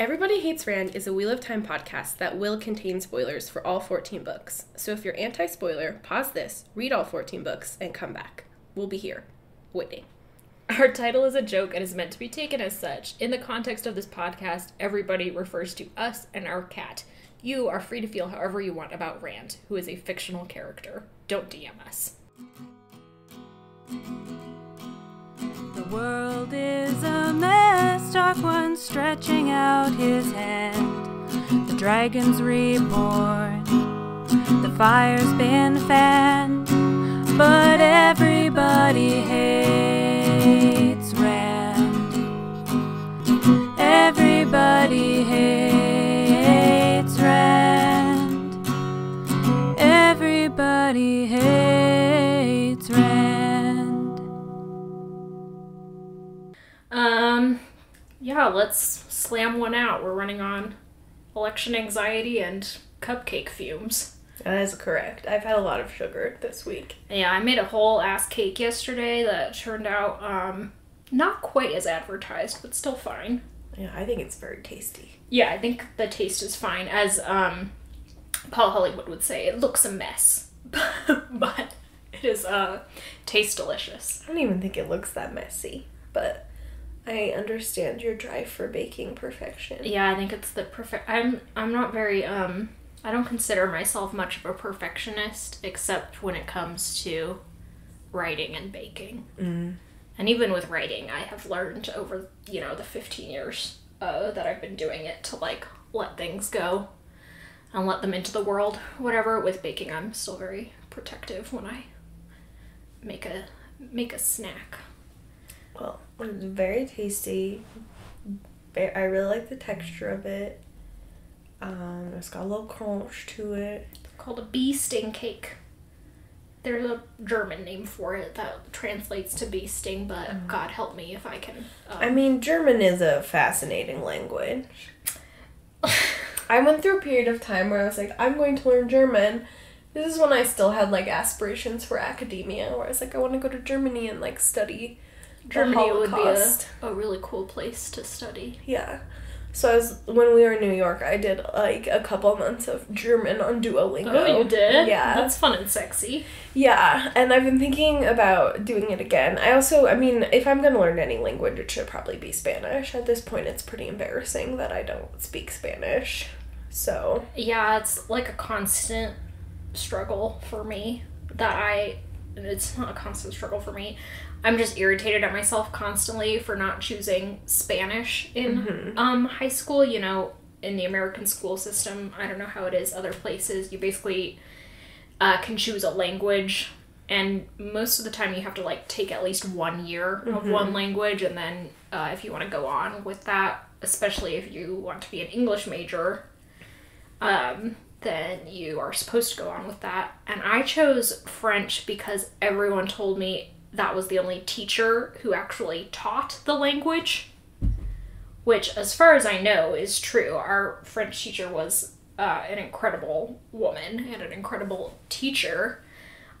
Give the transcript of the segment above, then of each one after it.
Everybody Hates Rand is a Wheel of Time podcast that will contain spoilers for all 14 books. So if you're anti spoiler, pause this, read all 14 books, and come back. We'll be here, waiting. Our title is a joke and is meant to be taken as such. In the context of this podcast, everybody refers to us and our cat. You are free to feel however you want about Rand, who is a fictional character. Don't DM us. The world is a mess, Dark One stretching out his hand. The dragon's reborn, the fire's been fanned, but everybody hates Rand. Everybody hates Rand. Everybody hates Um, yeah, let's slam one out. We're running on election anxiety and cupcake fumes. That is correct. I've had a lot of sugar this week. Yeah, I made a whole ass cake yesterday that turned out um not quite as advertised, but still fine. Yeah, I think it's very tasty. Yeah, I think the taste is fine. As um Paul Hollywood would say, it looks a mess. but it is uh tastes delicious. I don't even think it looks that messy, but I understand your drive for baking perfection. Yeah, I think it's the perfect I'm I'm not very um I don't consider myself much of a perfectionist except when it comes to writing and baking. Mm. And even with writing, I have learned over, you know, the 15 years uh, that I've been doing it to like let things go and let them into the world. Whatever. With baking, I'm still very protective when I make a make a snack. Well, it's very tasty. I really like the texture of it. Um, it's got a little crunch to it. Called a bee sting cake. There's a German name for it that translates to bee sting, but God help me if I can. Um, I mean, German is a fascinating language. I went through a period of time where I was like, I'm going to learn German. This is when I still had like aspirations for academia, where I was like, I want to go to Germany and like study Germany would be a, a really cool place to study. Yeah. So I was when we were in New York, I did like a couple months of German on Duolingo. Oh, you did? Yeah. That's fun and sexy. Yeah, and I've been thinking about doing it again. I also, I mean, if I'm gonna learn any language, it should probably be Spanish. At this point, it's pretty embarrassing that I don't speak Spanish. So, Yeah, it's like a constant struggle for me that I it's not a constant struggle for me. I'm just irritated at myself constantly for not choosing Spanish in um high school, you know, in the American school system. I don't know how it is other places. You basically uh, can choose a language and most of the time you have to like take at least one year of one language and then uh, if you want to go on with that especially if you want to be an english major um, then you are supposed to go on with that. And I chose French because everyone told me that was the only teacher who actually taught the language, which, as far as I know, is true. Our French teacher was uh, an incredible woman and an incredible teacher.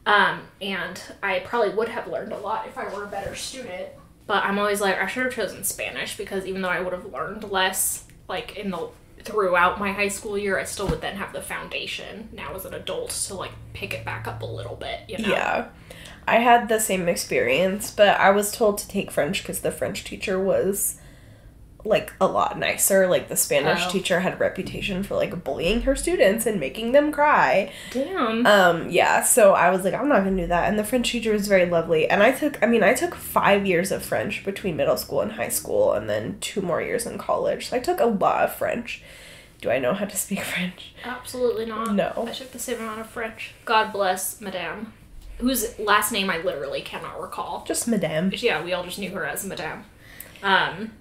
Um, and I probably would have learned a lot if I were a better student. But I'm always like, I should have chosen Spanish because even though I would have learned less, like in the throughout my high school year, I still would then have the foundation now as an adult to like pick it back up a little bit. You know? yeah. I had the same experience, but I was told to take French because the French teacher was like a lot nicer. Like the Spanish Oh. teacher had a reputation for like bullying her students and making them cry. Damn. Um, yeah, so I was like, I'm not gonna do that. And the French teacher was very lovely. And I took, I mean, I took five years of French between middle school and high school, and then two more years in college. So I took a lot of French. Do I know how to speak French? Absolutely not. No. I took the same amount of French. God bless Madame, whose last name I literally cannot recall. Just Madame. Yeah, we all just knew her as Madame. Um,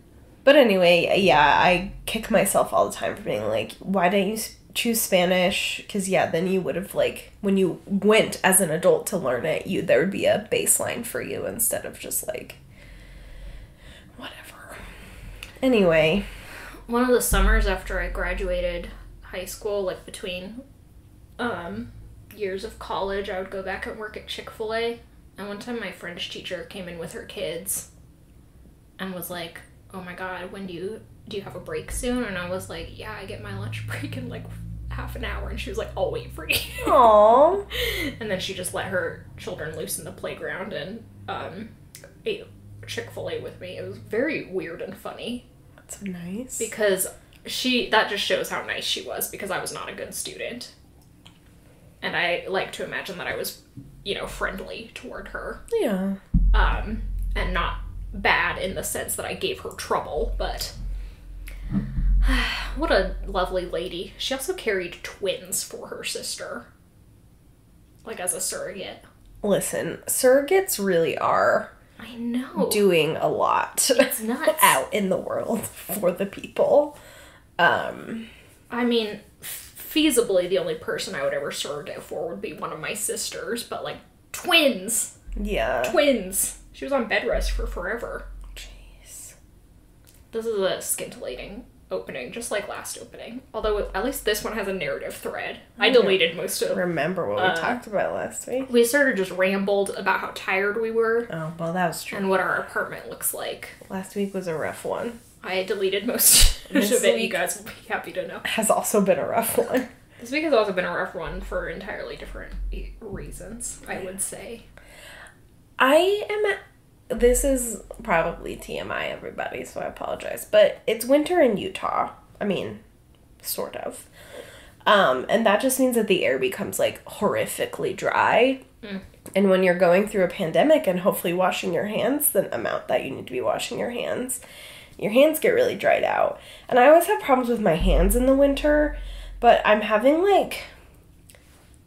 But anyway, yeah, I kick myself all the time for being like, why didn't you choose Spanish? Because yeah, then you would have like when you went as an adult to learn it, you there would be a baseline for you instead of just like whatever. Anyway, one of the summers after I graduated high school, like between um, years of college, I would go back and work at Chick fil A. And one time my French teacher came in with her kids and was like, Oh my god, when do you Do you have a break soon? And I was like, Yeah, I get my lunch break in like half an hour. And she was like, I'll wait for you. Aww. and then she just let her children loose in the playground and um, ate Chick fil A with me. It was very weird and funny That's nice. because she, that just shows how nice she was because I was not a good student. And I like to imagine that I was, you know, friendly toward her yeah. um, and not bad in the sense that I gave her trouble, but what a lovely lady. She also carried twins for her sister, like as a surrogate. Listen, surrogates really are I know. doing a lot it's nuts. out in the world for the people. Um, I mean, feasibly, the only person I would ever surrogate for would be one of my sisters, but like twins, yeah. twins. She was on bed rest for forever. Jeez. This is a scintillating opening, just like last opening. Although at least this one has a narrative thread. I deleted most of. Remember what we Uh, talked about last week? We sort of just rambled about how tired we were Oh, well, that was true. and what our apartment looks like. Last week was a rough one. I deleted most of it. You guys will be happy to know. Has also been a rough one. This week has also been a rough one for entirely different reasons. I would say. I am. This is probably TMI, everybody, so I apologize. But it's winter in Utah. I mean, sort of. Um, and that just means that the air becomes like horrifically dry. And when you're going through a pandemic and hopefully washing your hands, the amount that you need to be washing your hands, your hands get really dried out. And I always have problems with my hands in the winter, but I'm having like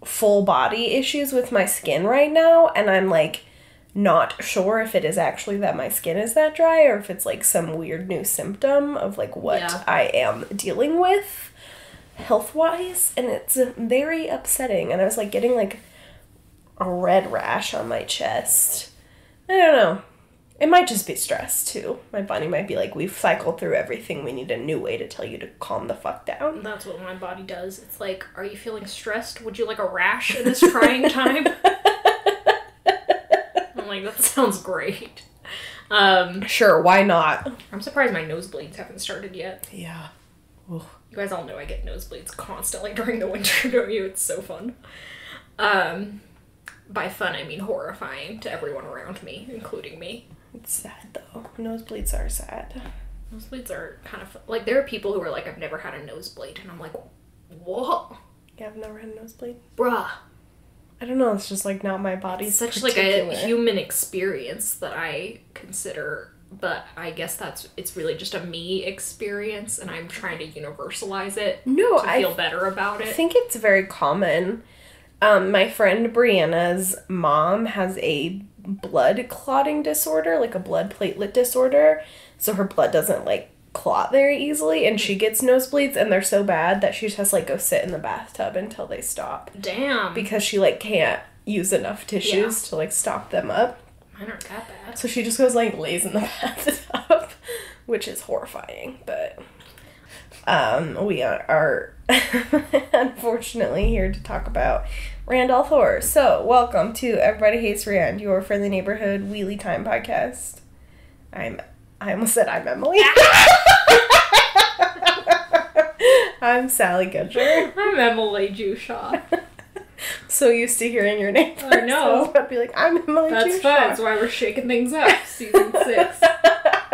full body issues with my skin right now, and I'm like not sure if it is actually that my skin is that dry or if it's like some weird new symptom of like what Yeah. I am dealing with health wise, and it's very upsetting. And I was like getting like a red rash on my chest. I don't know. It might just be stress too. My body might be like, we've cycled through everything. We need a new way to tell you to calm the fuck down. That's what my body does. It's like, are you feeling stressed? Would you like a rash in this trying time? I'm like, that sounds great. Um, Sure, why not? I'm surprised my nosebleeds haven't started yet. Yeah. Ugh. You guys all know I get nosebleeds constantly during the winter, don't you? It's so fun. Um, by fun, I mean horrifying to everyone around me, including me. It's sad though. Nosebleeds are sad. Nosebleeds are kind of like there are people who are like, I've never had a nosebleed, and I'm like, what, Yeah, I've never had a nosebleed. bruh? I don't know. It's just like not my body. It's such like a human experience that I consider, but I guess that's it's really just a me experience, and I'm trying to universalize it No, to I feel better about it. I think it's very common. Um, my friend Brianna's mom has a blood clotting disorder, like a blood platelet disorder. So her blood doesn't like clot very easily, and she gets nosebleeds, and they're so bad that she just has to like go sit in the bathtub until they stop Damn, because she like can't use enough tissues to like stop them up. mine aren't that bad. So she just goes like lays in the bathtub, which is horrifying. But um, we are, are unfortunately here to talk about Randolph horror. So welcome to Everybody Hates Rand, your friendly neighborhood wheelie time podcast. I'm I almost said I'm Emily. I'm Sally Gudger. I'm Emily Jushaw. So used to hearing your name. I know. So I was about to be like, I'm Emily. That's Jushaw. fine. That's why we're shaking things up. Season six.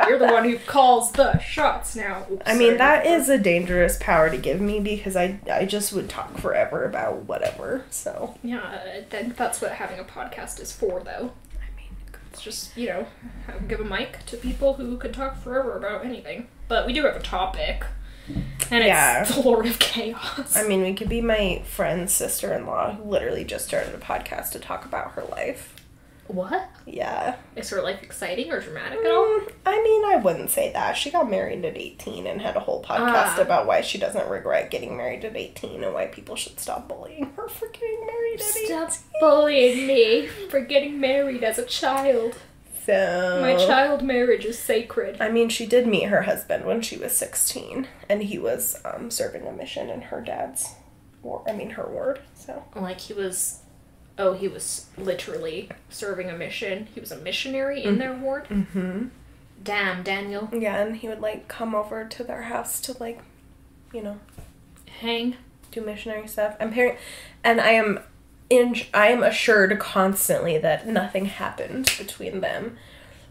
You're the one who calls the shots now. Oops, I mean, sorry. that is a dangerous power to give me because I I just would talk forever about whatever. So Yeah, uh, I think that's what having a podcast is for, though. I mean, It's just, you know, give a mic to people who could talk forever about anything. But we do have a topic. And Yeah. it's the Lord of Chaos. I mean, we could be my friend's sister-in-law who literally just started a podcast to talk about her life. what? Yeah. Is her life exciting or dramatic at all? Mm, I mean, I wouldn't say that. She got married at 18 and had a whole podcast Ah. about why she doesn't regret getting married at 18 and why people should stop bullying her for getting married at 18. Stop bullying me for getting married as a child. So My child marriage is sacred. I mean, she did meet her husband when she was 16, and he was um, serving a mission in her dad's, war, I mean, her ward. So, Like he was, oh, he was literally serving a mission. He was a missionary in their ward. mm-hmm. Damn, Daniel. Yeah, and he would like come over to their house to like, you know, Hang. do missionary stuff. I'm par- and I am in I am assured constantly that nothing happened between them.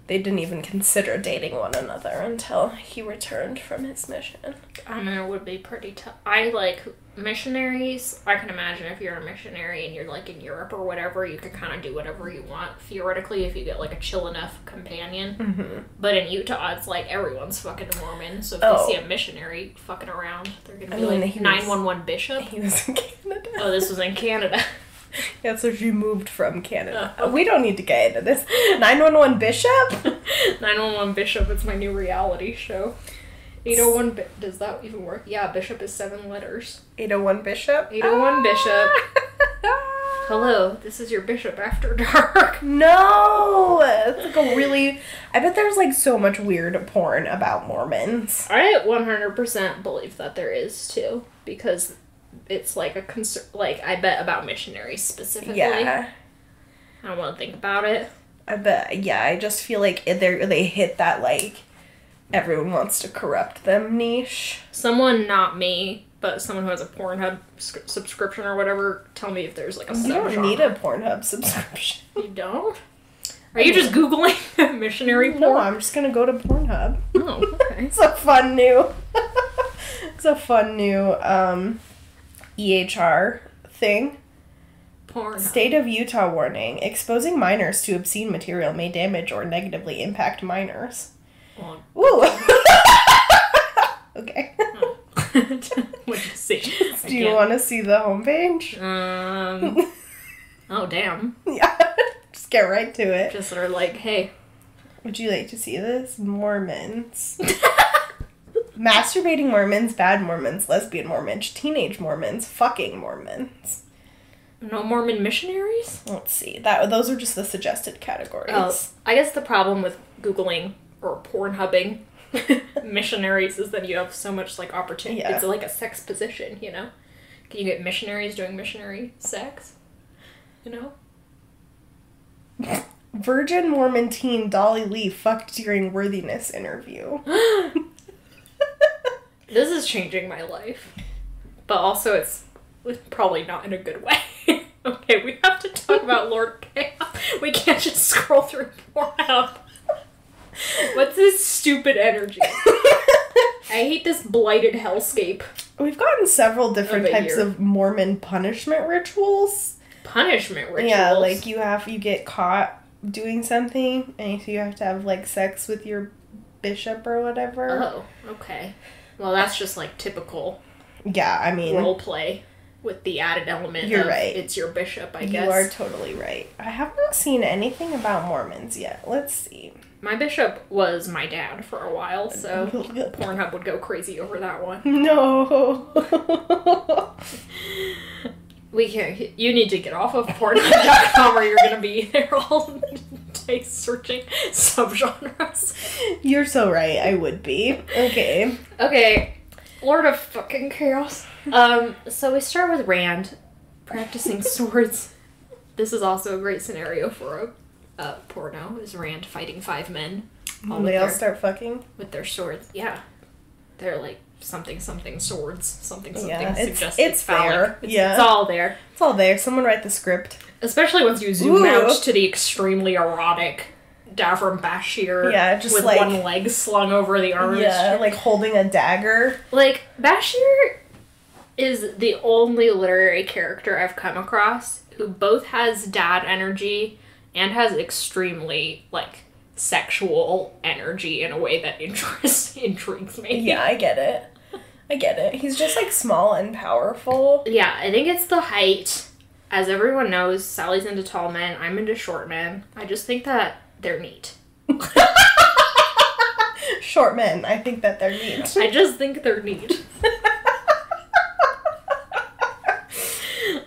They didn't even consider dating one another until he returned from his mission. I mean, it would be pretty tough. I like missionaries. I can imagine if you're a missionary and you're like in Europe or whatever, you could kind of do whatever you want theoretically if you get like a chill enough companion. Mm-hmm. But in Utah, it's like everyone's fucking Mormon. So if Oh. they see a missionary fucking around, they're gonna I be mean, like nine one one bishop. He was in Canada. Oh, this was in Canada. Yeah, so she moved from Canada. Oh. We don't need to get into this. 911 Bishop? 911 Bishop, it's my new reality show. 801 Bi- Does that even work? Yeah, Bishop is seven letters. 801 Bishop? 801 ah! Bishop. Hello, this is your Bishop After Dark. No! It's like a really. I bet there's like so much weird porn about Mormons. I 100% believe that there is too, because it's like a concern. Like, I bet about missionaries specifically. Yeah. I don't want to think about it. I bet. Yeah, I just feel like they they hit that like everyone wants to corrupt them niche. Someone, not me, but someone who has a Pornhub sc- subscription or whatever, tell me if there's like a You don't need a Pornhub subscription. You don't? Are you just googling missionary porn? No. I'm just gonna go to Pornhub. Oh, okay. It's a fun new. it's a fun new um, EHR thing. Porn. State of Utah warning: exposing minors to obscene material may damage or negatively impact minors. Well, Ooh. okay. What'd you see? Do you want to see the homepage? Um. Oh damn! yeah. Just get right to it. Just sort of like, hey, Would you like to see this? Mormons. Masturbating Mormons, bad Mormons, lesbian Mormons, teenage Mormons, fucking Mormons. no Mormon missionaries. Let's see. That those are just the suggested categories. Oh, I guess the problem with googling or porn hubbing missionaries is that you have so much like opportunity. Yeah. It's like a sex position, you know. Can you get missionaries doing missionary sex? You know. Virgin Mormon teen Dolly Lee fucked during worthiness interview. This is changing my life, but also it's probably not in a good way. okay, we have to talk about Lord Chaos. We can't just scroll through Pornhub. What's this stupid energy? I hate this blighted hellscape. We've gotten several different Of types year. of Mormon punishment rituals. Punishment rituals. Yeah, like you have you get caught doing something and so you have to have like sex with your bishop or whatever. Oh, okay. Well, that's just like typical Yeah, I mean role play with the added element. You're of right. It's your bishop, I guess. You are totally right. I have not seen anything about Mormons yet. Let's see. My bishop was my dad for a while, so Pornhub would go crazy over that one. No. We can't. You need to get off of Pornhub.com, or you're gonna be there all day searching subgenres. You're so right. I would be. Okay. Okay, Lord of fucking chaos. Um, so we start with Rand practicing swords. This is also a great scenario for a, a porno. Is Rand fighting five men all they all their, start fucking. with their swords? Yeah, they're like something something swords something something Yeah, it's- suggests it's there. It's, Yeah. it's all there. It's all there. Someone write the script. Especially once you zoom Ooh. out to the extremely erotic Davram Bashere Yeah, just with like- one leg slung over the arm. Yeah, like holding a dagger. Like, Bashere is the only literary character I've come across who both has dad energy and has extremely, like, sexual energy in a way that interests intrigues me. Yeah, I get it. I get it. He's just like small and powerful. Yeah, I think it's the height. As everyone knows, Sally's into tall men, I'm into short men. I just think that they're neat. Short men. I think that they're neat. I just think they're neat.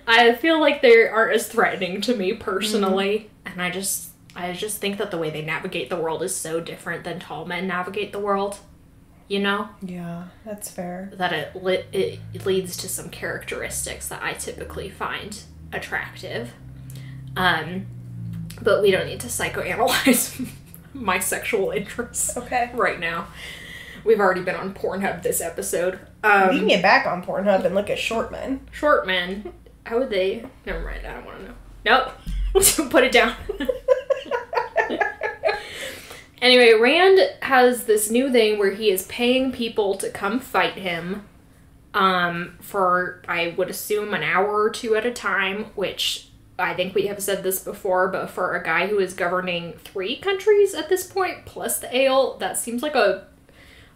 I feel like they aren't as threatening to me personally, and I just I just think that the way they navigate the world is so different than tall men navigate the world. You know yeah, that's fair. that it li- it, leads to some characteristics that I typically find attractive. Um, but we don't need to psychoanalyze my sexual interests Okay. right now. We've already been on Pornhub this episode. Um, we can get back on Pornhub and look at short men. short men. How would they? Never mind. I don't want to know. Nope. Put it down. anyway, Rand has this new thing where he is paying people to come fight him um, for, I would assume, an hour or two at a time, which I think we have said this before, but for a guy who is governing three countries at this point, plus the Aiel, that seems like a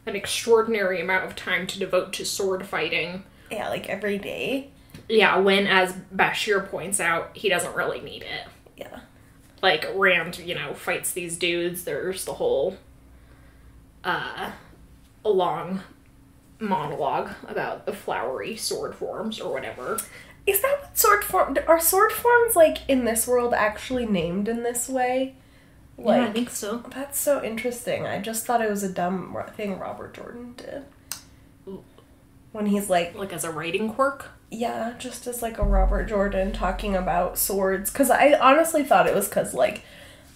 an extraordinary amount of time to devote to sword fighting. Yeah, like every day. Yeah, when, as Bashere points out, he doesn't really need it. Yeah. Like, Rand, you know, fights these dudes. There's the whole, uh, a long monologue about the flowery sword forms or whatever. Is that what sword form? Are sword forms like in this world actually named in this way? Like yeah, I think so. that's so interesting. I just thought it was a dumb thing Robert Jordan did. When he's like, Like, as a writing quirk? Yeah, just as like a Robert Jordan talking about swords. Because I honestly thought it was because like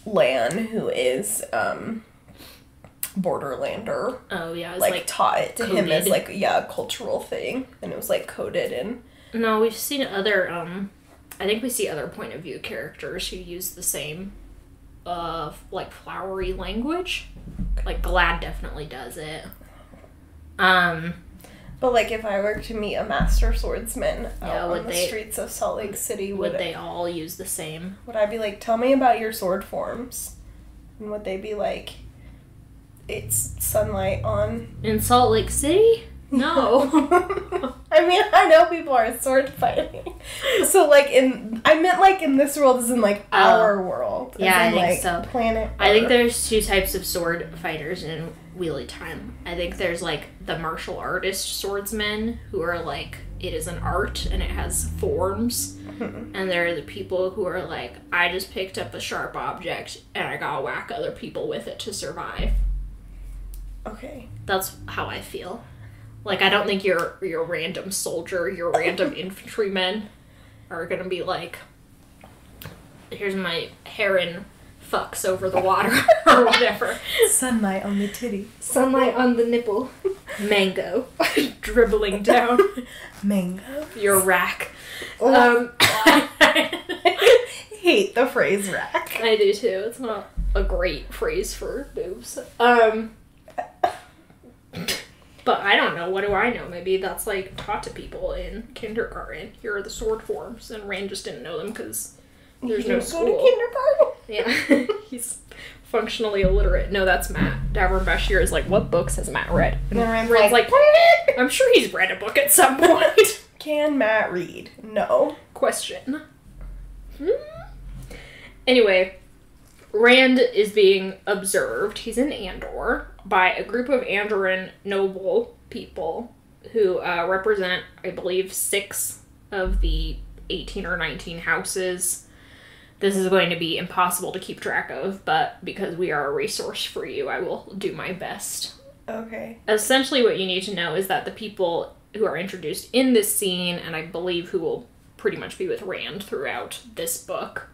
Lan, who is um borderlander, Oh, yeah, like, like. taught it to him as like yeah a cultural thing, and it was like coded in. no, we've seen other, um, I think we see other point of view characters who use the same, uh, like, flowery language. Like, Galad definitely does it. Um, But like, if I were to meet a master swordsman Yeah, on the they- streets of Salt Lake City, would would they all use the same? would I be like, tell me about your sword forms? And would they be like, it's sunlight on? In Salt Lake City? No. I mean, I know people are sword fighting. So like in, I meant like in this world, is in like Oh. our world. Yeah, I in, think like, so. Planet. I think there's two types of sword fighters in Wheelie Time. I think there's like the martial artist swordsmen who are like, it is an art and it has forms. And there are the people who are like, I just picked up a sharp object and I gotta whack other people with it to survive. Okay. That's how I feel. Like I don't think your your random soldier, your random infantrymen are gonna be like, here's my heron fucks over the water or whatever. Sunlight on the titty. Sunlight on the nipple. Mango dribbling down Mango. your rack. Oh. Um, Hate the phrase rack. I do too. It's not a great phrase for boobs. Um, but I don't know. What do I know? Maybe that's like taught to people in kindergarten. Here are the sword forms, and Rand just didn't know them because there's no go school. to kindergarten. Yeah, he's functionally illiterate. No, that's Mat. Davram Bashere is like, what books has Mat read? And And Rand's Rand's like, like, I'm sure he's read a book at some point. Can Mat read? No. Question. Hmm. Anyway, Rand is being observed. He's in Andor by a group of Andoran noble people who uh, represent, I believe, six of the 18 or 19 houses. This is going to be impossible to keep track of, but because we are a resource for you, I will do my best Okay. essentially what you need to know is that the people who are introduced in this scene and i believe who will pretty much be with rand throughout this book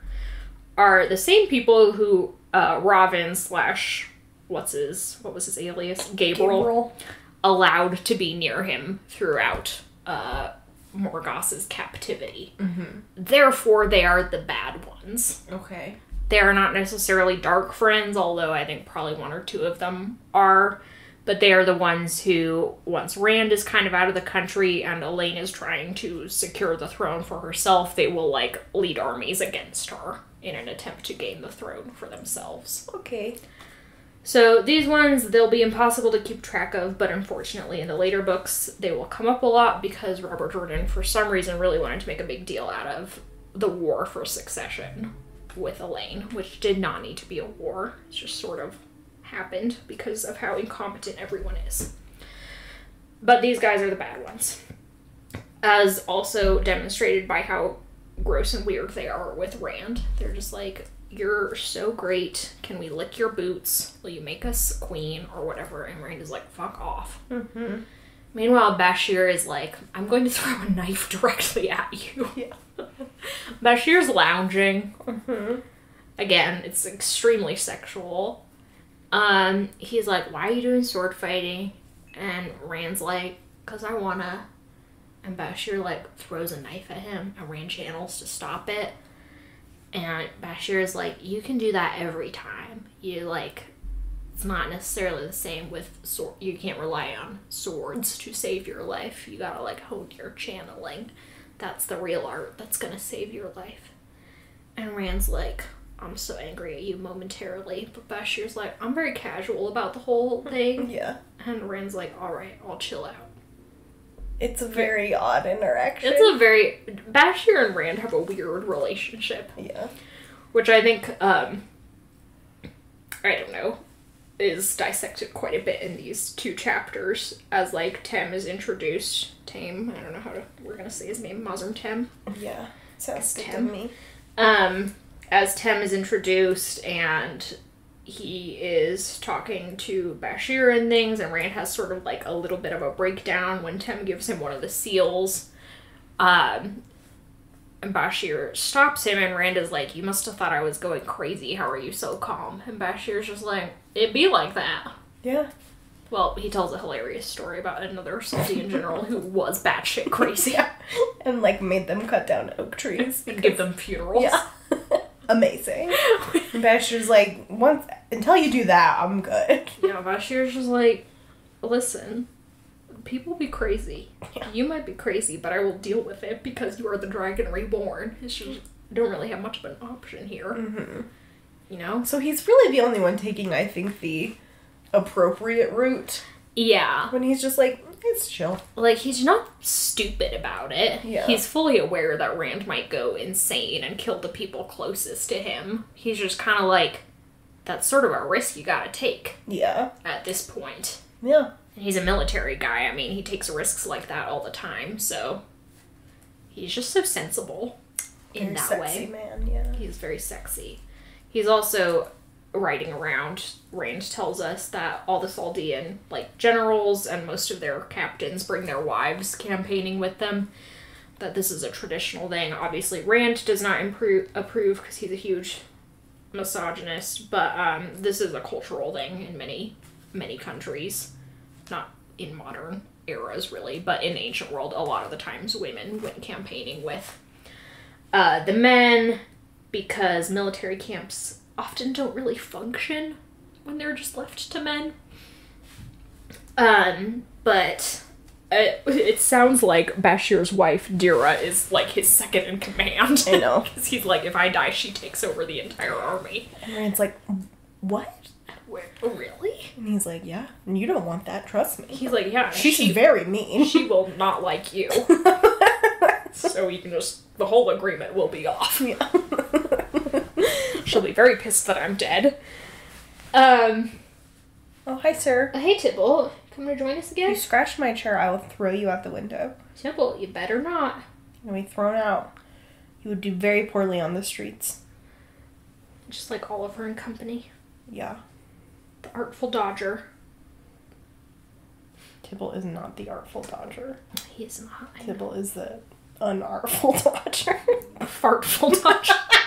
are the same people who uh robin slash what's his what was his alias gabriel, Gabriel. allowed to be near him throughout uh Morgase's captivity therefore they are the bad ones Okay. they are not necessarily dark friends, although I think probably one or two of them are. But they are the ones who, once Rand is kind of out of the country and Elayne is trying to secure the throne for herself, they will like lead armies against her in an attempt to gain the throne for themselves. Okay. So these ones, they'll be impossible to keep track of, but unfortunately, in the later books, they will come up a lot because Robert Jordan, for some reason, really wanted to make a big deal out of the war for succession with Elayne, which did not need to be a war. It just sort of happened because of how incompetent everyone is. But these guys are the bad ones. As also demonstrated by how gross and weird they are with Rand. They're just like, You're so great. Can we lick your boots? Will you make us queen or whatever? And Rand is like, Fuck off. Mm-hmm. Meanwhile, Bashere is like, I'm going to throw a knife directly at you. Yeah. Bashere's lounging. Mm-hmm. Again, it's extremely sexual. Um, he's like, "Why are you doing sword fighting?" And Rand's like, "Cause I wanna." And Bashere like throws a knife at him, and Rand channels to stop it. And Bashere is like, "You can do that every time. You like." It's not necessarily the same with sword. You can't rely on swords to save your life. You gotta like hone your channeling. That's the real art that's gonna save your life. And Rand's like, I'm so angry at you momentarily. But Bashere's like, I'm very casual about the whole thing. Yeah. And Rand's like, alright, I'll chill out. It's a very odd interaction. It's a very. Bashere and Rand have a weird relationship, yeah. which I think, um, I don't know, is dissected quite a bit in these two chapters as like Tem is introduced. Tame, I don't know how to, we're gonna say his name, Mazrim Tem. Yeah. Sounds good to me. um, as Tem is introduced and he is talking to Bashere and things, and Rand has sort of like a little bit of a breakdown when Tem gives him one of the seals. Um, and Bashere stops him, and Rand is like, You must have thought I was going crazy. How are you so calm? And Bashere's just like, It'd be like that. Yeah. Well, he tells a hilarious story about another Saldaean general who was batshit crazy And like made them cut down oak trees. and give them funerals. Yeah. Amazing. And Bashere's like, once until you do that, I'm good. Yeah, Bashere's just like, listen, people be crazy. Yeah. You might be crazy, but I will deal with it because you are the dragon reborn. It's just don't really have much of an option here. Mm-hmm. You know? So he's really the only one taking, I think, the appropriate route Yeah. when he's just like, it's chill. Like, he's not stupid about it. Yeah. He's fully aware that Rand might go insane and kill the people closest to him. He's just kind of like, that's sort of a risk you gotta take Yeah. at this point. Yeah. And he's a military guy. I mean, he takes risks like that all the time, so he's just so sensible in Very that sexy way. man, yeah. He's very sexy. He's also riding around. Rand tells us that all the Saldaean like generals and most of their captains bring their wives campaigning with them. That this is a traditional thing. Obviously, Rand does not improve, approve because he's a huge misogynist, but um, this is a cultural thing in many many countries, not in modern eras really, but in ancient world, a lot of the times women went campaigning with uh, the men because military camps often don't really function when they're just left to men. Um, but it, it sounds like Bashere's wife Deira is like his second in command. I know. because he's like, if I die, she takes over the entire army. And Rand's like, what? Where, really? And he's like, yeah. And you don't want that, trust me. He's like, yeah, She's she very mean. she will not like you. so you can just the whole agreement will be off. yeah. She'll be very pissed that I'm dead. Um, oh, hi, sir. hey Tybalt, come to join us If again? you scratch my chair, I will throw you out the window. Tybalt, you better not. You'll be thrown out. You would do very poorly on the streets. Just like Oliver and Company, Yeah. the Artful Dodger. Tybalt is not the artful dodger. He is not. I know. Tybalt is the unartful dodger. Fartful Dodger.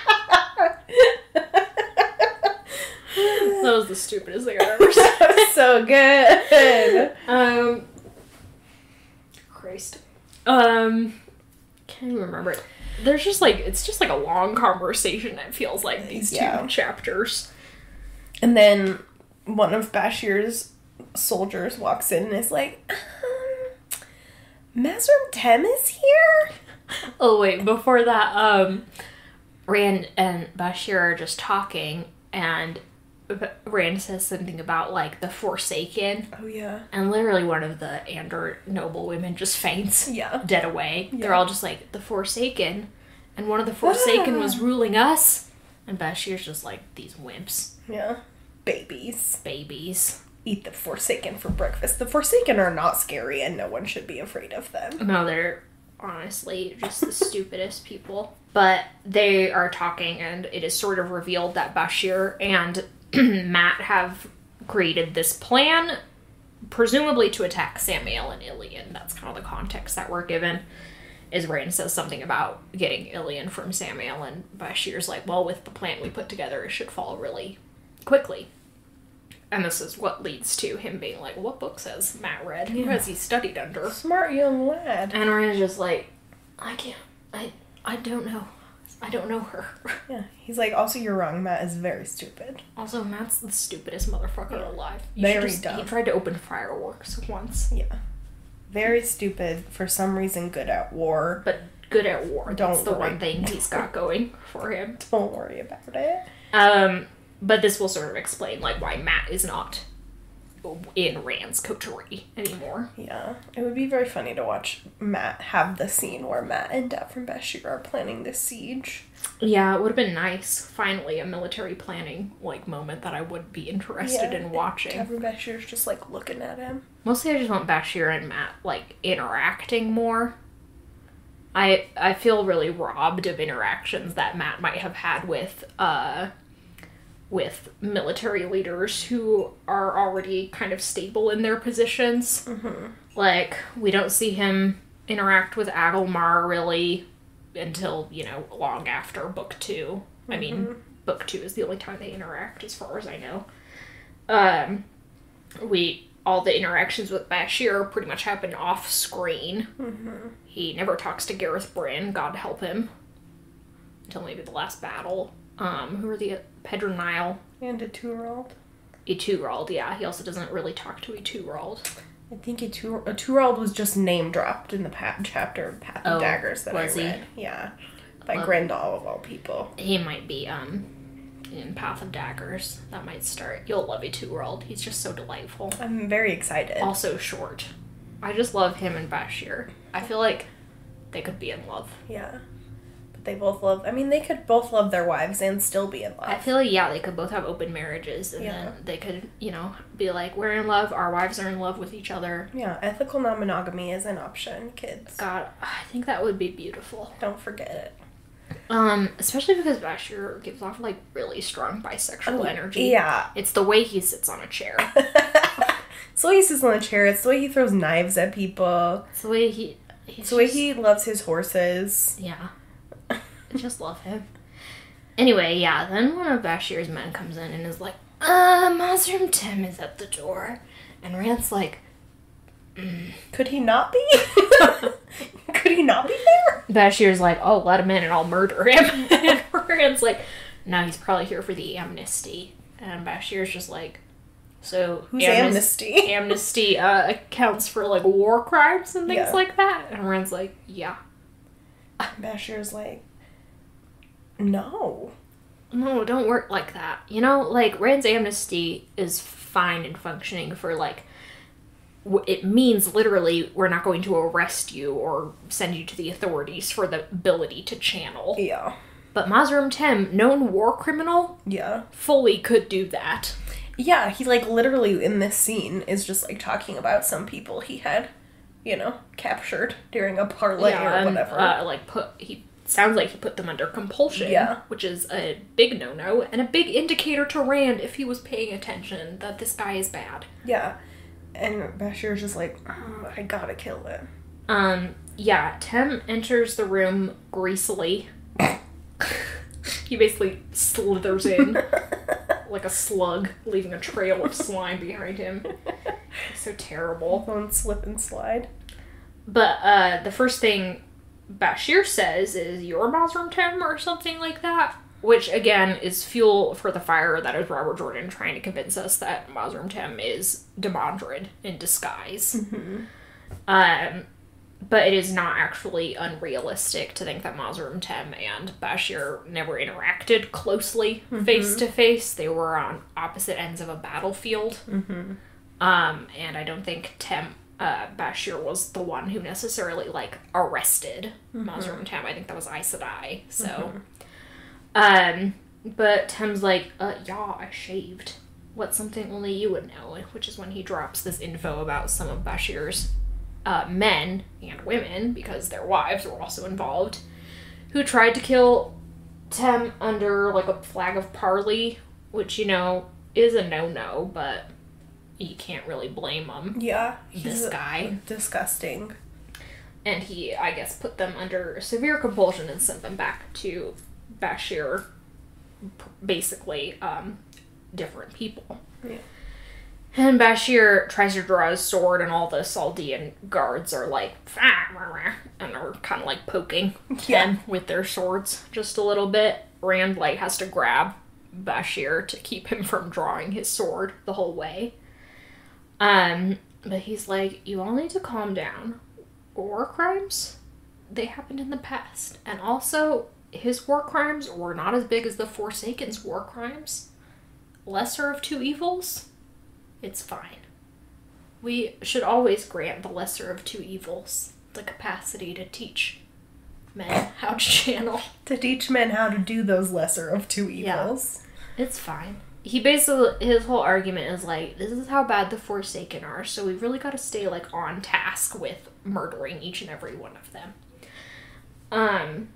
that was the stupidest thing I've ever said. so good. Um, Christ. Um, can't even remember. it. There's just like it's just like a long conversation. It feels like these Yeah. two chapters. And then one of Bashere's soldiers walks in and is like, um, Tem is here? Oh wait, before that, um, Rand and Bashere are just talking, and Rand says something about like the Forsaken, Oh, yeah. and literally one of the Andor noble women just faints. Yeah. dead away. They're all just like the Forsaken, and one of the ah. Forsaken was ruling us. And Bashere's just like these wimps, Yeah. Babies. babies. Eat the Forsaken for breakfast. The Forsaken are not scary and no one should be afraid of them. No, they're honestly just the stupidest people. But they are talking, and it is sort of revealed that Bashere and Mat have created this plan, presumably to attack Samael and Ilian. That's kind of the context that we're given. Is Rand says something about getting Ilian from Samael, and Bashere's like, well, with the plan we put together, it should fall really quickly. and this is what leads to him being like, "What books has Mat read? Who has he studied under?" Smart young lad. And Rand's just like, "I can't. I I don't know. I don't know her." Yeah. He's like, also, you're wrong. Mat is very stupid. Also, Mat's the stupidest motherfucker Yeah. alive. You Very just- dumb. He tried to open fireworks once, Yeah. Very stupid. For some reason, good at war. but good at war. That's Don't the worry. one thing he's got going for him. Don't worry about it. Um, but this will sort of explain like why Mat is not in Rand's coterie anymore. Yeah. It would be very funny to watch Mat have the scene where Mat and Davin Bashere are planning the siege. Yeah, it would have been nice. Finally, a military planning like moment that I would be interested Yeah. in watching. Davin Bashere's just like looking at him. Mostly, I just want Bashere and Mat like interacting more. I I feel really robbed of interactions that Mat might have had with uh with military leaders who are already kind of stable in their positions. Mm-hmm. Like we don't see him interact with Agelmar really until you know long after book 2 I mean, mm-hmm. book two is the only time they interact, as far as I know. Um, we all the interactions with Bashere pretty much happen off screen. Mm-hmm. He never talks to Gareth Bryne, God help him, until maybe the last battle. Um, who are the Pedron Niall, And a two-year-old. Ituralde? Yeah, he also doesn't really talk to Ituralde. I think Ituralde was just name dropped in the pa- chapter of Path of Oh, Daggers that I was he? read. Yeah. By Well- Graendal of all people. He might be um in Path of Daggers. That might start. You'll love Ituralde. He's just so delightful. I'm very excited. Also short. I just love him and Bashere. I feel like they could be in love. Yeah. They both love I mean they could both love their wives and still be in love. I feel like yeah, they could both have open marriages, and Yeah. then they could, you know, be like, we're in love. Our wives are in love with each other. yeah, ethical non-monogamy is an option, kids. God, I think that would be beautiful. Don't forget it. Um, especially because Bashere gives off like really strong bisexual energy. Oh, Yeah. It's the way he sits on a chair. It's the way he sits on a chair. It's the way he throws knives at people. It's the way he. It's the way just- he loves his horses. Yeah. I just love him. Anyway, yeah, then one of Bashere's men comes in and is like, uh, Mazrim Tim is at the door. And Rand's like, Could he not be? Could he not be there? Bashere's like, oh, let him in and I'll murder him. and Rand's like, no, he's probably here for the amnesty. And Bashere's just like, so Who's amnes- amnesty? amnesty uh, accounts for like war crimes and things Yeah. like that. And Rand's like, yeah. Bashere's like, no. No, don't work like that. You know, like Rand's amnesty is fine and functioning for like it means literally we're not going to arrest you or send you to the authorities for the ability to channel. Yeah. But Mazrim Tem, known war criminal, Yeah. fully could do that. Yeah, he like literally in this scene is just like talking about some people he had, you know, captured during a parlay or and, whatever. uh, like put he sounds like he put them under compulsion. Yeah. Which is a big no no and a big indicator to Rand if he was paying attention that this guy is bad. yeah. And Bashere's just like, "Mm, I gotta kill him. Um, yeah, Tem enters the room greasily. he basically slithers in like a slug, leaving a trail of slime behind him. So terrible. Won't slip and slide. But uh, the first thing Bashere says is, You're Mazrim Tem, or something like that. Which, again, is fuel for the fire that is Robert Jordan trying to convince us that Mazrim Tem is Demandred in disguise. Um, but it is not actually unrealistic to think that Mazrim Tem and Bashere never interacted closely face to face. They were on opposite ends of a battlefield. Um, and I don't think Tem uh, Bashere was the one who necessarily like arrested Mazrim Tem. I think that was Aes Sedai. So, um, but Tem's like, uh, yeah, I shaved. What's something only you would know? Which is when he drops this info about some of Bashere's uh, men and women, because their wives were also involved, who tried to kill Tem under like a flag of parley, which you know is a no-no, but you can't really blame him. Yeah. This guy. Disgusting. And he, I guess, put them under severe compulsion and sent them back to Bashere, basically um, different people. Yeah. And Bashere tries to draw his sword, and all the Saldaean guards are like, "Ah, rah, rah," and are kind of like poking him with their swords just a little bit. Rand like has to grab Bashere to keep him from drawing his sword the whole way. Um, but he's like, "You all need to calm down. War crimes, they happened in the past, and also his war crimes were not as big as the Forsaken's war crimes. Lesser of two evils." it's fine. We should always grant the lesser of two evils the capacity to teach men how to channel. To teach men how to do those lesser of two evils. Yeah. evils. It's fine. He basically his whole argument is like this is how bad the Forsaken are, so we really got to stay like on task with murdering each and every one of them. Um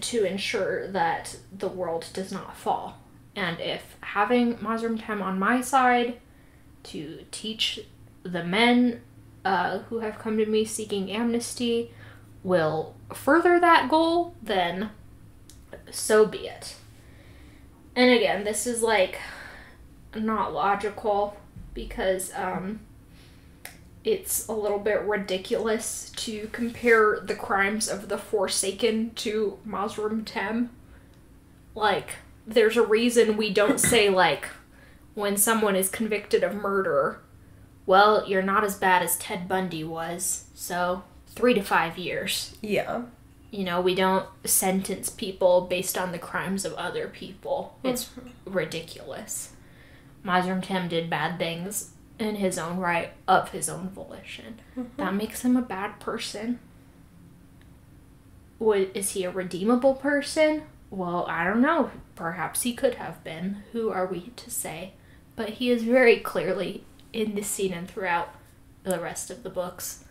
to ensure that the world does not fall. And if having Mazrim Taim on my side to teach the men uh, who have come to me seeking amnesty will further that goal, then so be it. And again, this is like not logical because um, it's a little bit ridiculous to compare the crimes of the Forsaken to Mazrim Taim. Like, there's a reason we don't say, like, when someone is convicted of murder, well, you're not as bad as Ted Bundy was, so three to five years. Yeah. You know, we don't sentence people based on the crimes of other people. It's ridiculous. Mazrim Taim did bad things in his own right, of his own volition. Mm-hmm. That makes him a bad person. What, is he a redeemable person? Well, I don't know. Perhaps he could have been. Who are we to say? But he is very clearly, in this scene and throughout the rest of the books,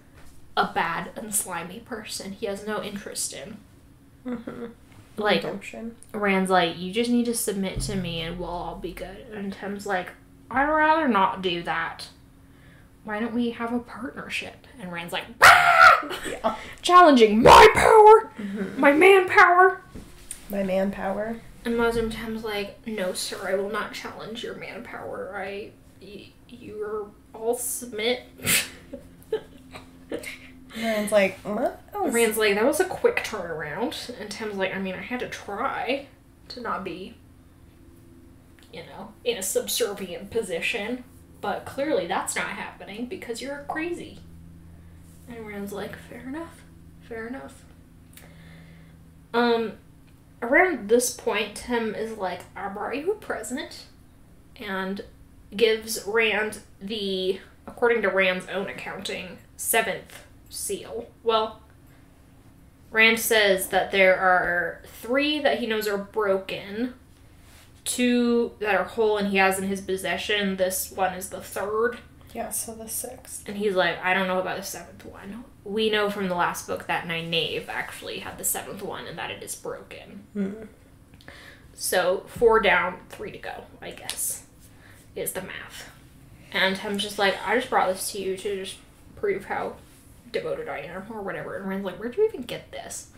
a bad and slimy person. He has no interest in. Mm-hmm. Like, Redemption. Rand's like, you just need to submit to me and we'll all be good. And Taim's like, I'd rather not do that. Why don't we have a partnership? And Rand's like, "Ah!" Yeah. challenging my power, my manpower. My manpower. And Mazrim Taim's like, no, sir, I will not challenge your manpower. I, y- you're all submit. Rand's like, what? Rand's like, that was a quick turnaround. And Taim's like, I mean, I had to try to not be, you know, in a subservient position. But clearly that's not happening because you're crazy. And Rand's like, fair enough. Fair enough. Um, around this point, Taim is like, I brought you a present. And gives Rand the, according to Rand's own accounting, seventh seal. Well, Rand says that there are three that he knows are broken, two that are whole and he has in his possession. This one is the third. Yeah, so the sixth. And he's like, I don't know about the seventh one. We know from the last book that Nynaeve actually had the seventh one and that it is broken. Hmm. So four down, three to go, I guess, is the math. And I'm just like, I just brought this to you to just prove how devoted I am, or whatever. And Rand's like, Where'd you even get this?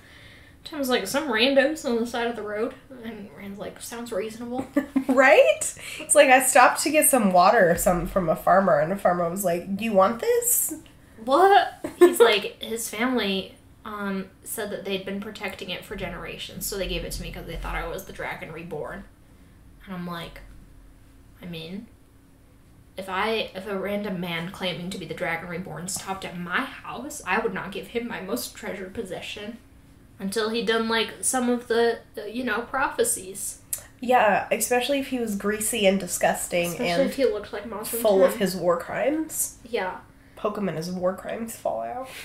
Taim's like, Some randos on the side of the road. And Rand's like, Sounds reasonable. right? It's like I stopped to get some water or something from a farmer, and a farmer was like, Do you want this? what? He's like, His family um, said that they'd been protecting it for generations, so they gave it to me because they thought I was the dragon reborn. And I'm like, I mean, if I if a random man claiming to be the dragon reborn stopped at my house, I would not give him my most treasured possession until he'd done like some of the uh, you know prophecies. Yeah, especially if he was greasy and disgusting Especially and if he looked like Mothra full of his war crimes. yeah. Poke him in his war crimes fallout.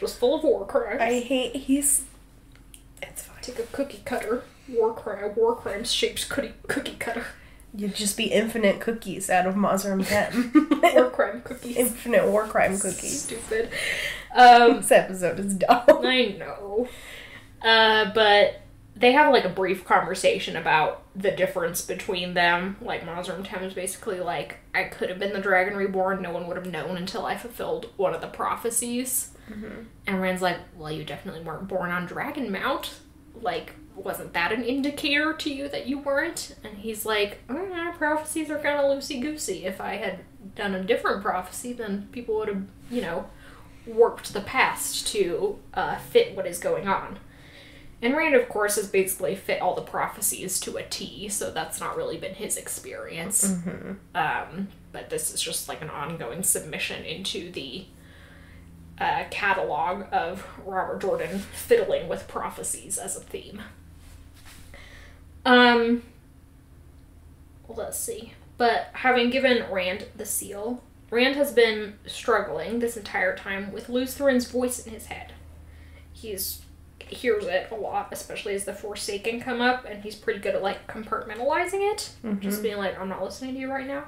Just full of war crimes. I hate he's it's fine. Take a cookie cutter. War crime. War crimes shapes cookie cookie cutter. You'd just be infinite cookies out of Mazrim War 10. crime cookies. infinite war crime cookies. Stupid. Um, This episode is dumb. I know. Uh, but they have like a brief conversation about the difference between them. Like Mazrim Taim is basically like, I could have been the Dragon Reborn. No one would have known until I fulfilled one of the prophecies. And Rand's like, well, you definitely weren't born on Dragon Mount. Like, wasn't that an indicator to you that you weren't? And he's like, "Mm, prophecies are kind of loosey goosey. If I had done a different prophecy, then people would have, you know, warped the past to uh, fit what is going on. And Rand, of course, has basically fit all the prophecies to a T, so that's not really been his experience. Um, but this is just like an ongoing submission into the uh, catalog of Robert Jordan fiddling with prophecies as a theme. Um, let's see. But having given Rand the seal, Rand has been struggling this entire time with Lews Therin's voice in his head. He's hears it a lot, especially as the Forsaken come up, and he's pretty good at like compartmentalizing it, just being like, "I'm not listening to you right now."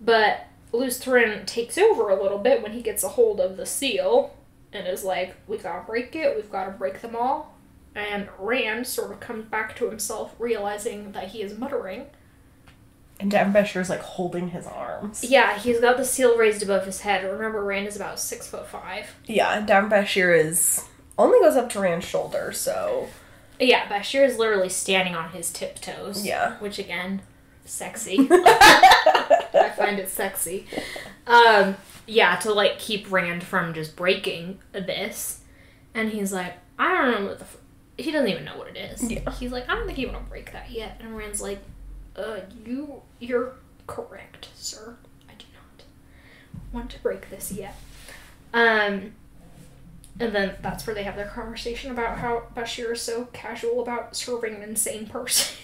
But Lutheran takes over a little bit when he gets a hold of the seal, and is like, "We gotta break it. We've got to break them all." And Rand sort of comes back to himself, realizing that he is muttering. And Davram is like holding his arms. Yeah, he's got the seal raised above his head. Remember, Rand is about six foot five. Yeah, Bashere is only goes up to Rand's shoulder, so Yeah, Bashere is literally standing on his tiptoes. Yeah. Which again, sexy. I find it sexy. Um, yeah, to like keep Rand from just breaking this. And he's like, I don't know what the. F-. He doesn't even know what it is. Yeah. He's like, I don't think you want to break that yet. And Rand's like, uh, you, you're correct, sir. I do not want to break this yet. Um, and then that's where they have their conversation about how Bashere is so casual about serving an insane person.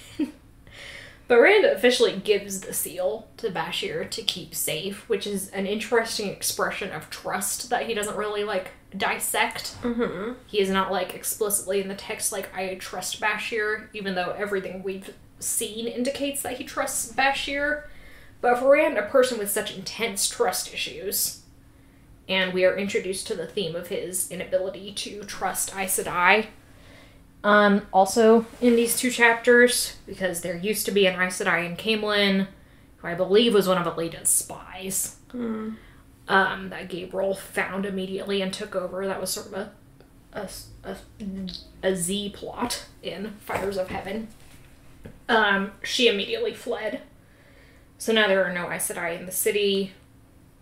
But Rand officially gives the seal to Bashere to keep safe, which is an interesting expression of trust that he doesn't really like dissect. mm-hmm. He is not like explicitly in the text like I trust Bashere, even though everything we've seen indicates that he trusts Bashere. But for Rand, a person with such intense trust issues, and we are introduced to the theme of his inability to trust Aes Sedai. Um, also in these two chapters, because there used to be an Aes Sedai in Caemlyn, who I believe was one of Elaida's spies um, that Gaebril found immediately and took over. That was sort of a a, a, a Z plot in Fires of Heaven. Um, she immediately fled. So now there are no Aes Sedai in the city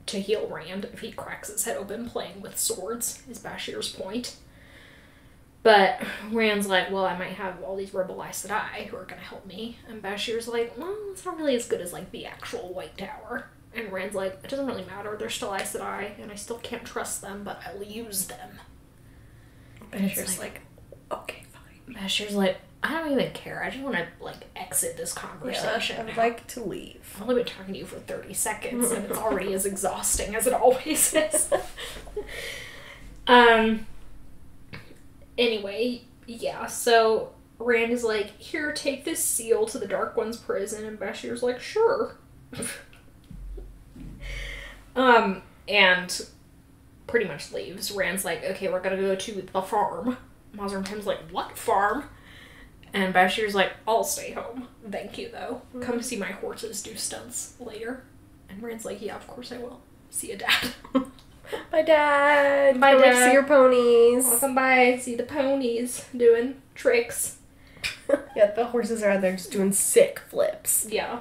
to heal Rand if he cracks his head open playing with swords, is Bashere's point. But Rand's like, well, I might have all these rebel Aes Sedai who are gonna help me. And Bashere's like, well, it's not really as good as like the actual White Tower. And Rand's like, it doesn't really matter. They're still Aes Sedai, and I still can't trust them, but I'll use them. Bashere's like, like, okay, fine. Bashere's like, I don't even care. I just want to like exit this Yeah, conversation. I would like to leave. I've only been talking to you for 30 seconds and it's already as exhausting as it always is. um anyway, yeah, so Rand is like, here, take this seal to the Dark One's prison, and Bashere's like, sure. um, and pretty much leaves. Rand's like, okay, we're gonna go to the farm. Mazrim Taim's like, what farm? And Bashere's like, I'll stay home. Thank you, though. Come see my horses do stunts later. And Rand's like, yeah, of course I will. See you, Dad. My dad. Bye, Come Dad. See your ponies. Welcome by. See the ponies doing tricks. Yeah, the horses are out there just doing sick flips. Yeah.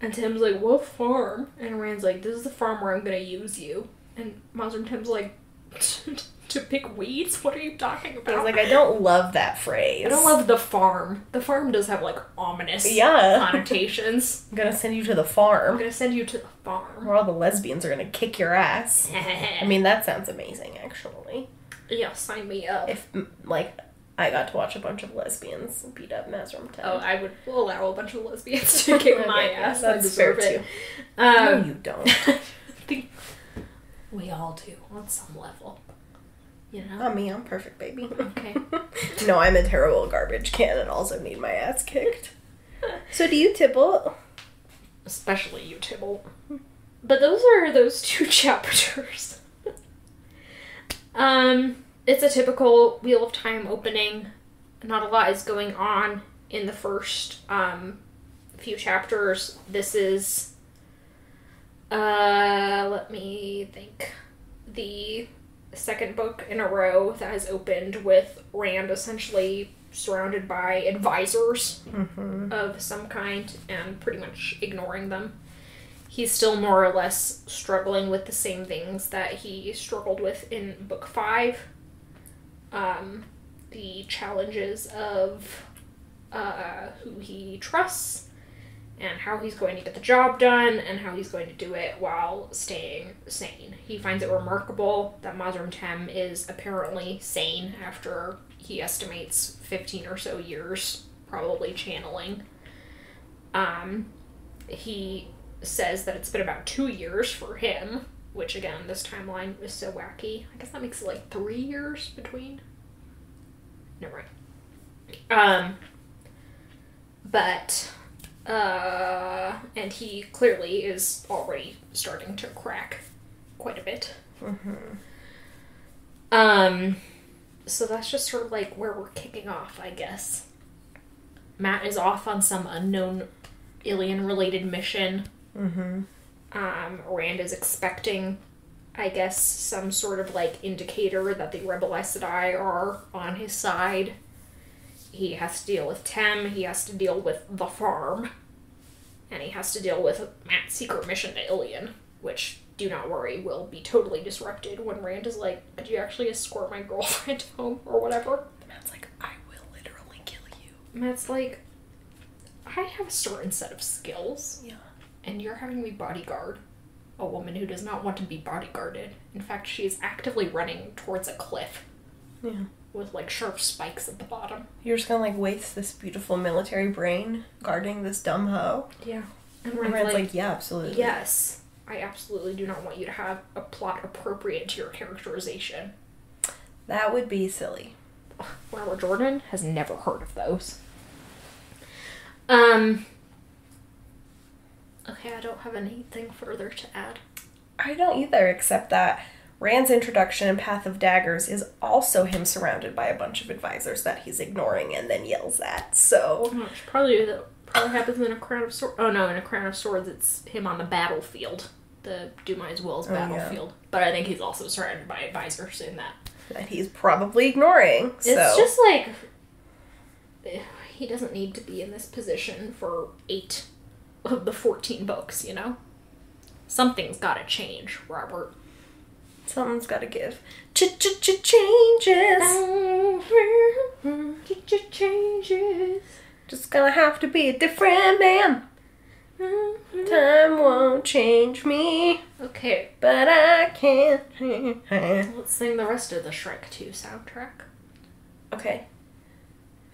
And Taim's like, what farm? And Rand's like, this is the farm where I'm gonna use you. And Mazrim Taim's like, to pick weeds? What are you talking I about? was like, I don't love that phrase. I don't love the farm. The farm does have like ominous Yeah. connotations. I'm gonna send you to the farm. I'm gonna send you to the farm. where all the lesbians are gonna kick your ass. I mean, that sounds amazing, actually. yeah, sign me up. If, like, I got to watch a bunch of lesbians beat up Mazrim Taim. oh, I would allow a bunch of lesbians to kick my Okay, ass. that's I deserve fair, it. too. Um, no, you don't. I think we all do on some level. You know? Not me, I'm perfect, baby. Okay. no, I'm a terrible garbage can and also need my ass kicked. So do you tipple? Especially you, Tibble. But those are those two chapters. um, it's a typical Wheel of Time opening. Not a lot is going on in the first um few chapters. This is uh let me think. The second book in a row that has opened with Rand essentially surrounded by advisors Mm-hmm. of some kind and pretty much ignoring them. He's still more or less struggling with the same things that he struggled with in book five. Um, the challenges of uh, who he trusts and how he's going to get the job done and how he's going to do it while staying sane. He finds it remarkable that Mazrim Taim is apparently sane after he estimates 15 or so years, probably channeling. Um, he says that it's been about two years for him, which again, this timeline is so wacky. I guess that makes it like three years between. Never mind. Um, but uh, and he clearly is already starting to crack quite a bit. Um, so that's just sort of like where we're kicking off, I guess. Mat is off on some unknown alien related mission. Mm-hmm. Um, Rand is expecting, I guess, some sort of like indicator that the Rebel Sedai are on his side. He has to deal with Taim, he has to deal with the farm, and he has to deal with Mat's secret mission to Illian, which, do not worry, will be totally disrupted when Rand is like, Could you actually escort my girlfriend home or whatever? Mat's like, I will literally kill you. Mat's like, I have a certain set of skills. Yeah. and you're having me bodyguard a woman who does not want to be bodyguarded. In fact, she is actively running towards a cliff Yeah. With like sharp spikes at the bottom. You're just gonna like waste this beautiful military brain guarding this dumb hoe. Yeah. And And Rand's Rand's like, like, yeah, absolutely. yes, I absolutely do not want you to have a plot appropriate to your characterization. That would be silly. Robert Jordan has never heard of those. Um. Okay, I don't have anything further to add. I don't either, except that Rand's introduction in Path of Daggers is also him surrounded by a bunch of advisors that he's ignoring and then yells at. So Oh, probably that probably happens in a crown of swords. Oh no, in a crown of swords, it's him on the battlefield, the Dumai's Wells Oh, yeah. battlefield. But I think he's also surrounded by advisors in that. that he's probably ignoring. It's so just like he doesn't need to be in this position for eight of the fourteen books. You know, something's got to change, Robert. Something's gotta give. Ch-ch-ch-changes. Changes. Just gonna have to be a different man. Time won't change me, Okay, but I can't. let's sing the rest of the Shrek 2 soundtrack. Okay.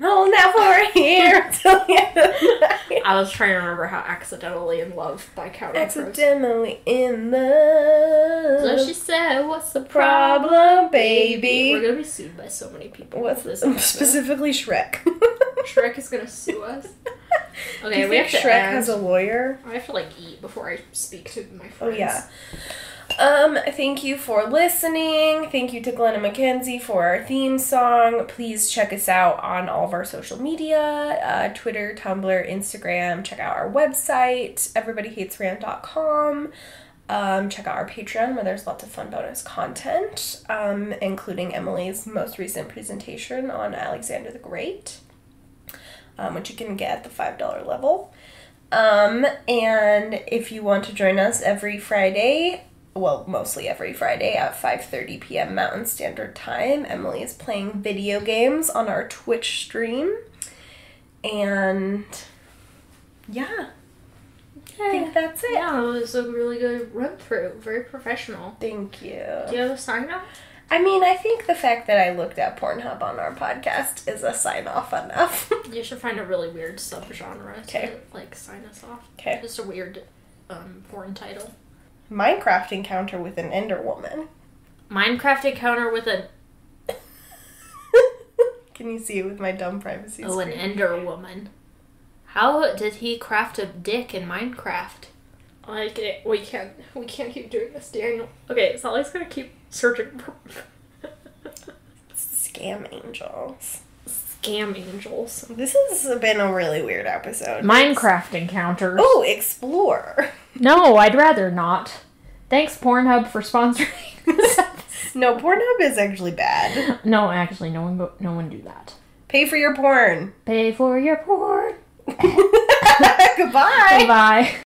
I'll never hear till the end of the night. I was trying to remember how accidentally in love by Counting Crows. Accidentally in love. So she said, "What's the problem, baby?" We're gonna be sued by so many people. What's this. Specifically Shrek. Shrek is gonna sue us. Okay, we have to Shrek end. has a lawyer? I have to like eat before I speak to my friends. Oh yeah. Um, thank you for listening. Thank you to Glenna McKenzie for our theme song. Please check us out on all of our social media uh, Twitter, Tumblr, Instagram. Check out our website, everybodyhatesrand.com. Um, check out our Patreon where there's lots of fun bonus content, um, including Emily's most recent presentation on Alexander the Great, um, which you can get at the $5 level. Um, and if you want to join us every Friday, well, mostly every Friday at 5:30 p.m. Mountain Standard Time, Emily is playing video games on our Twitch stream. And yeah, I think that's it. Yeah, it was a really good run through. Very professional. Thank you. Do you have a sign off? I mean, I think the fact that I looked at Pornhub on our podcast is a sign off enough. You should find a really weird subgenre Okay. to like sign us off. Okay. Just a weird um, porn title. Minecraft encounter with an Ender Woman. Minecraft encounter with a Can you see it with my dumb privacy oh an ender woman. How did he craft a dick in Minecraft? Like it, we can't we can't keep doing this, Daniel. Okay, Sally's gonna keep searching for Scam angels. Scam angels. This has been a really weird episode. Minecraft encounters. Oh, explore. No, I'd rather not. Thanks Pornhub for sponsoring this. No, Pornhub is actually bad. no, actually, no one go, no one do that. Pay for your porn. Pay for your porn. Goodbye. Bye.